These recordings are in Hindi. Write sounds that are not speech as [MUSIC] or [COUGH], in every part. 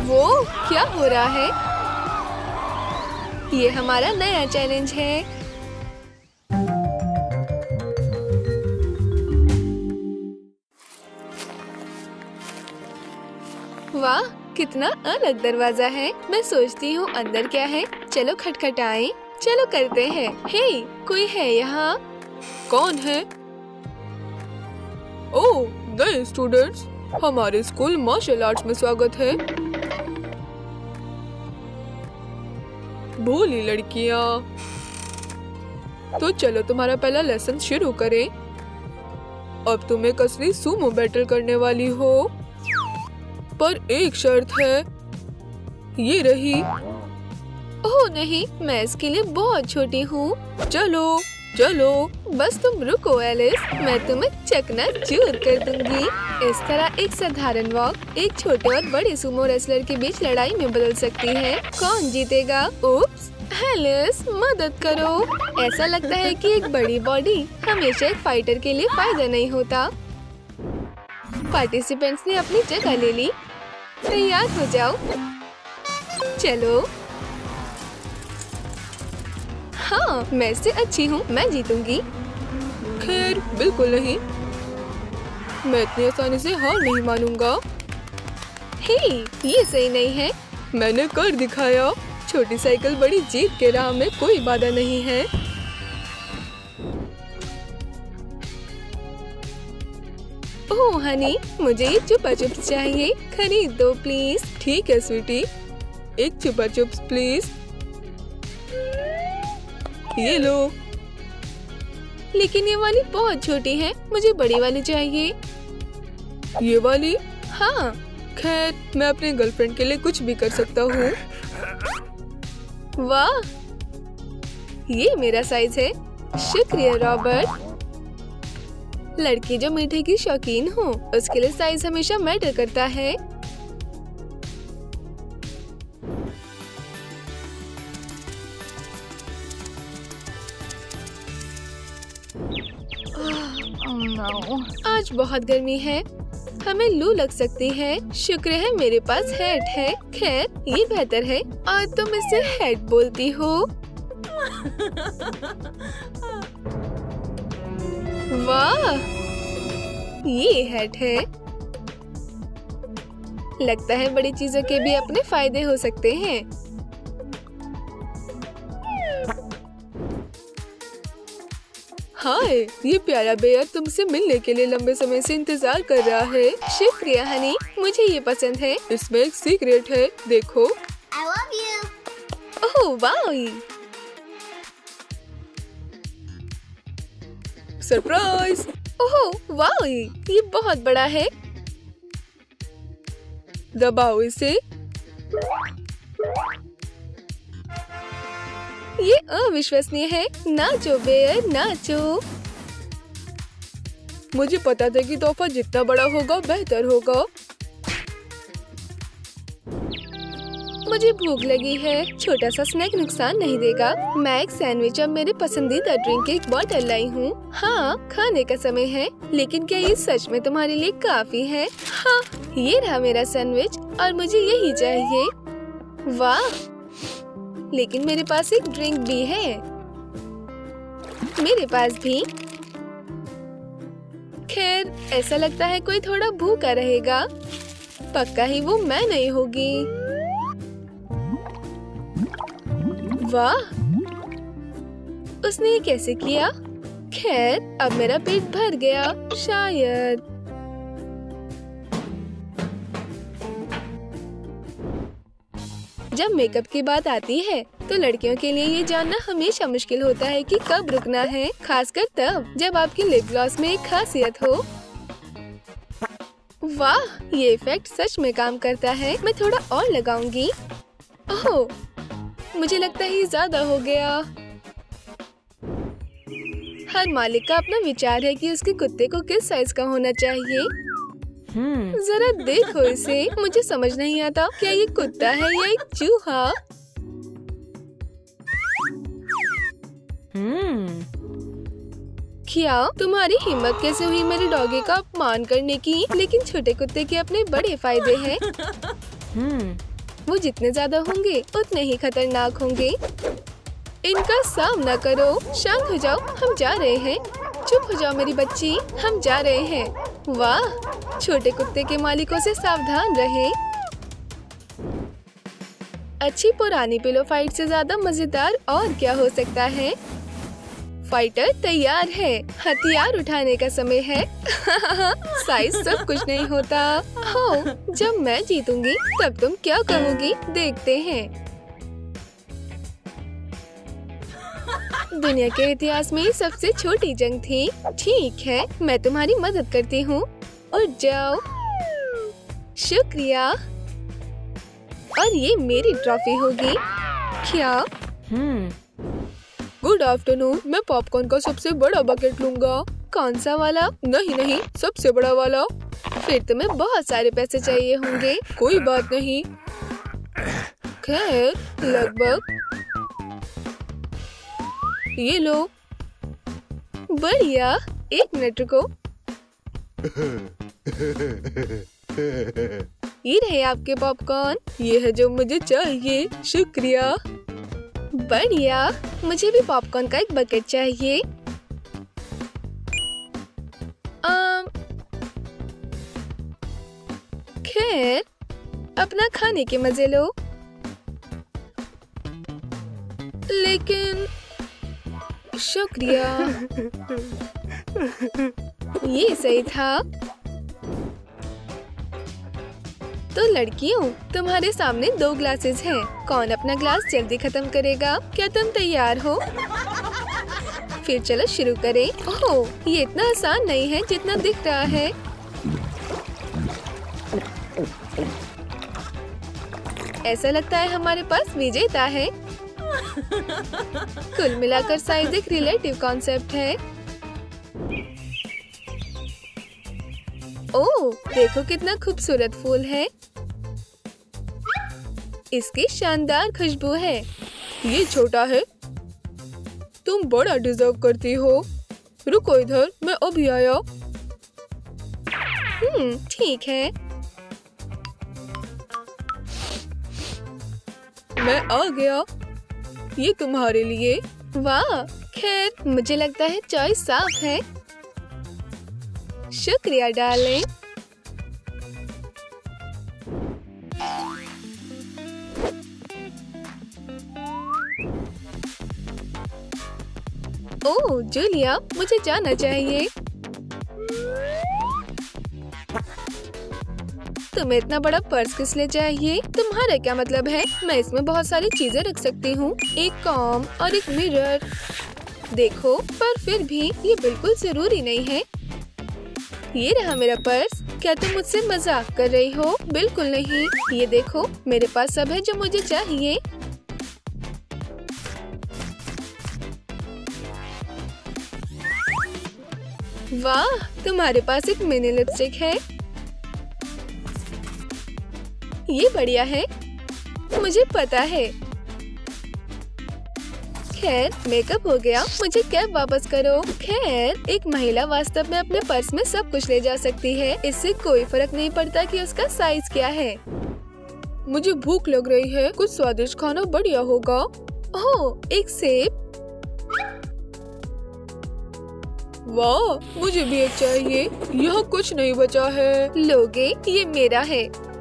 वो क्या हो रहा है? ये हमारा नया चैलेंज है। वाह, कितना अलग दरवाज़ा है। मैं सोचती हूँ अंदर क्या है। चलो खटखटाएँ। चलो करते हैं। हे, कोई है यहाँ? कौन है? ओह नए स्टूडेंट्स हमारे स्कूल मार्शल आर्ट्स में स्वागत है। भोली लड़कियाँ। तो चलो तुम्हारा पहला लेसन शुरू करें। अब तुम एक असली सुमो बैटल करने वाली हो। पर एक शर्त है। ये रही। ओह नहीं मैं इसके लिए बहुत छोटी हूँ। चलो। चलो, बस तुम रुको, एलिस। मैं तुम्हें चकना चूर कर दूँगी। इस तरह एक साधारण वॉक एक छोटे और बड़े सुमो रेसलर के बीच लड़ाई में बदल सकती है। कौन जीतेगा? उप्स एलिस, मदद करो। ऐसा लगता है कि एक बड़ी बॉडी हमेशा एक फाइटर के लिए फ़ायदा नहीं होता। पार्टिसिपेंट्स ने अपनी जगह ले ली। तैयार हो जाओ। चलो। हाँ मैं इससे अच्छी हूँ, मैं जीतूँगी। खैर, बिल्कुल नहीं। मैं इतनी आसानी से हार नहीं मानूँगा। हे, ये सही नहीं है। मैंने कर दिखाया। छोटी साइकिल बड़ी जीत के राह में कोई बाधा नहीं है। ओह, हनी, मुझे ये चुपा चुप्स चाहिए। खरीद दो, प्लीज़। ठीक है, स्वीटी। एक चुपा चुप्स प्लीज़। ये लो। लेकिन ये वाली बहुत छोटी है, मुझे बड़ी वाली चाहिए। ये वाली? हाँ खैर, मैं अपने गर्लफ्रेंड के लिए कुछ भी कर सकता हूँ। वाह, ये मेरा साइज़ है। शुक्रिया, रॉबर्ट। लड़की जो मीठे की शौकीन हो, उसके लिए साइज़ हमेशा मैटर करता है। आज बहुत गर्मी है। हमें लू लग सकती है। शुक्र है मेरे पास हैट है। खैर, ये बेहतर है। और तुम इसे हैट बोलती हो। वाह! ये हैट है। लगता है बड़ी चीज़ों के भी अपने फ़ायदे हो सकते हैं। हाय ये प्यारा बेयर तुमसे मिलने के लिए लंबे समय से इंतज़ार कर रहा है। शुक्रिया हनी मुझे ये पसंद है। इसमें एक सीक्रेट है देखो। I love you. ओह वाह सरप्राइज़ ओह वाह ये बहुत बड़ा है। दबाओ इसे। ये अविश्वसनीय है। नाचो बेयर नाचो मुझे पता था कि तोहफा जितना बड़ा होगा, बेहतर होगा। मुझे भूख लगी है। छोटा सा स्नैक नुकसान नहीं देगा। मैं एक सैंडविच और मेरे पसंदीदा ड्रिंक की एक बॉटल लाई हूँ। हाँ खाने का समय है। लेकिन क्या ये सच में तुम्हारे लिए काफ़ी है? हाँ ये रहा मेरा सैंडविच और मुझे यही चाहिए। वाह! लेकिन मेरे पास एक ड्रिंक भी है। मेरे पास भी। खैर, ऐसा लगता है कोई थोड़ा भूखा रहेगा। पक्का ही वो मैं नहीं होगी। वाह! उसने ये कैसे किया? खैर, अब मेरा पेट भर गया, शायद। जब मेकअप की बात आती है तो लड़कियों के लिए ये जानना हमेशा मुश्किल होता है कि कब रुकना है, खासकर तब जब आपकी लिप ग्लॉस में एक खासियत हो। वाह, ये इफ़ेक्ट सच में काम करता है। मैं थोड़ा और लगाऊँगी। ओह, मुझे लगता है ज़्यादा हो गया। हर मालिक का अपना विचार है कि उसके कुत्ते को किस साइज़ का होना चाहिए। जरा देखो इसे। मुझे समझ नहीं आता क्या ये कुत्ता है या एक चूहा? क्या? तुम्हारी हिम्मत कैसे हुई मेरे डॉगी का अपमान करने की? लेकिन छोटे कुत्ते के अपने बड़े फ़ायदे हैं। हम्म। वो जितने ज़्यादा होंगे उतने ही खतरनाक होंगे। इनका सामना करो। शांत हो जाओ हम जा रहे हैं। चुप हो जाओ मेरी बच्ची, हम जा रहे हैं। वाह, छोटे कुत्ते के मालिकों से सावधान रहे। अच्छी पुरानी पिलो फाइट से ज़्यादा मज़ेदार और क्या हो सकता है? फाइटर तैयार है। हथियार उठाने का समय है। [LAUGHS] साइज़ सब कुछ नहीं होता। हो, जब मैं जीतूँगी, तब तुम क्या कहोगी? देखते हैं। दुनिया के इतिहास में सबसे छोटी जंग थी। ठीक है मैं तुम्हारी मदद करती हूँ। और जाओ। शुक्रिया। और ये मेरी ट्रॉफी होगी। क्या? हम्म। गुड आफ्टरनून मैं पॉपकॉर्न का सबसे बड़ा बकेट लूँगा। कौन सा वाला? नहीं नहीं सबसे बड़ा वाला। फिर तुम्हें बहुत सारे पैसे चाहिए होंगे। कोई बात नहीं। खैर लगभग ये लो। बढ़िया, एक मिनट रुको। ये रहे आपके पॉपकॉर्न ये है जो मुझे चाहिए, शुक्रिया। बढ़िया, मुझे भी पॉपकॉर्न का एक बकेट चाहिए। खैर, अपना खाने के मज़े लो। लेकिन शुक्रिया। ये सही था। तो लड़कियों, तुम्हारे सामने दो ग्लासेस हैं। कौन अपना ग्लास जल्दी खत्म करेगा? क्या तुम तैयार हो? फिर चलो शुरू करें। ओह, ये इतना आसान नहीं है जितना दिख रहा है। ऐसा लगता है हमारे पास विजेता है। कुल मिलाकर साइज़ एक रिलेटिव कॉन्सेप्ट है। ओह देखो कितना खूबसूरत फूल है। इसकी शानदार खुशबू है। ये छोटा है। तुम बड़ा डिजर्व करती हो। रुको इधर, मैं अभी आया। हम्म ठीक है। मैं आ गया। ये तुम्हारे लिए। वाह, खैर, मुझे लगता है चॉइस साफ़ है। शुक्रिया डार्लिंग ओह जूलिया, मुझे जाना चाहिए। तुम्हें इतना बड़ा पर्स किस लिए चाहिए? तुम्हारा क्या मतलब है? मैं इसमें बहुत सारी चीज़ें रख सकती हूँ। एक कॉम और एक मिरर। देखो, पर फिर भी ये बिल्कुल ज़रूरी नहीं है। ये रहा मेरा पर्स। क्या तुम मुझसे मज़ाक कर रही हो? बिल्कुल नहीं। ये देखो, मेरे पास सब है जो मुझे चाहिए। वाह, तुम्हारे पास एक मिनी लिपस्टिक है। ये बढ़िया है। मुझे पता है। खैर मेकअप हो गया। मुझे कैब वापस करो। खैर, एक महिला वास्तव में अपने पर्स में सब कुछ ले जा सकती है। इससे कोई फ़र्क नहीं पड़ता कि उसका साइज़ क्या है। मुझे भूख लग रही है। कुछ स्वादिष्ट खाना बढ़िया होगा। ओह, एक सेब। वाह, मुझे भी एक चाहिए। यहाँ कुछ नहीं बचा है। लोगे, ये मेरा है।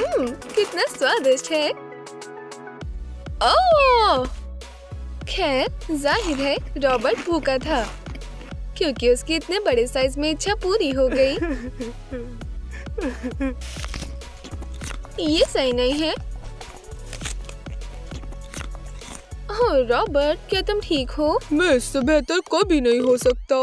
हम्म कितना स्वादिष्ट है। खैर, ज़ाहिर है, रॉबर्ट भूखा था, क्योंकि उसकी इतने बड़े साइज़ में इच्छा पूरी हो गई। ये सही नहीं है। रॉबर्ट, क्या तुम ठीक हो? मैं इससे बेहतर कभी नहीं हो सकता।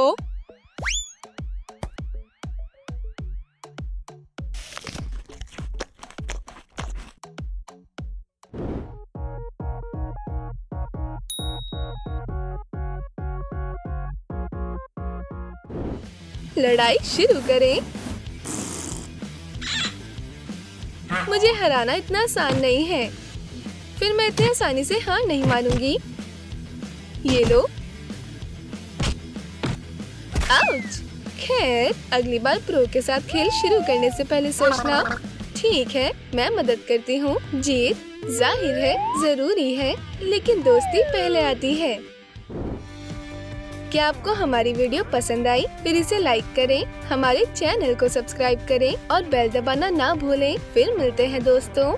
लड़ाई शुरू करें। मुझे हराना इतना आसान नहीं है। फिर मैं इतनी आसानी से हार नहीं मानूँगी। ये लो। आउच खैर, अगली बार प्रो के साथ खेल शुरू करने से पहले सोचना। ठीक है, मैं मदद करती हूँ। जीत ज़ाहिर है, ज़रूरी है। लेकिन दोस्ती पहले आती है। क्या आपको हमारी वीडियो पसंद आई? फिर इसे लाइक करें, हमारे चैनल को सब्सक्राइब करें और बेल दबाना ना भूलें। फिर मिलते हैं दोस्तों।